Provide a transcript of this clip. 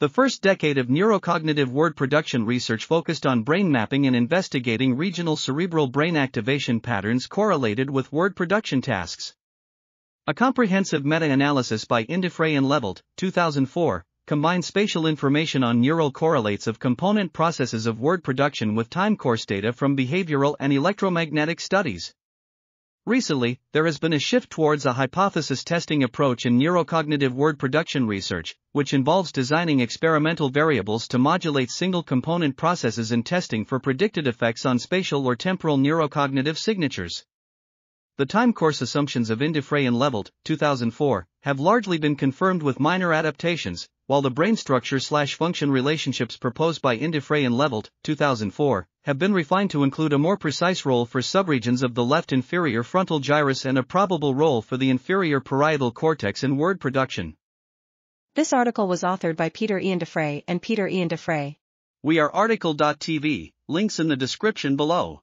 The first decade of neurocognitive word production research focused on brain mapping and investigating regional cerebral brain activation patterns correlated with word production tasks. A comprehensive meta-analysis by Indefrey and Levelt, 2004, combined spatial information on neural correlates of component processes of word production with time course data from behavioral and electromagnetic studies. Recently, there has been a shift towards a hypothesis testing approach in neurocognitive word production research, which involves designing experimental variables to modulate single component processes in testing for predicted effects on spatial or temporal neurocognitive signatures. The time course assumptions of Indefrey and Levelt, 2004, have largely been confirmed with minor adaptations, while the brain structure slash function relationships proposed by Indefrey and Levelt, 2004, have been refined to include a more precise role for subregions of the left inferior frontal gyrus and a probable role for the inferior parietal cortex in word production. This article was authored by Peter Ian Defray and Peter Ian Defray. We are RTCL.TV, links in the description below.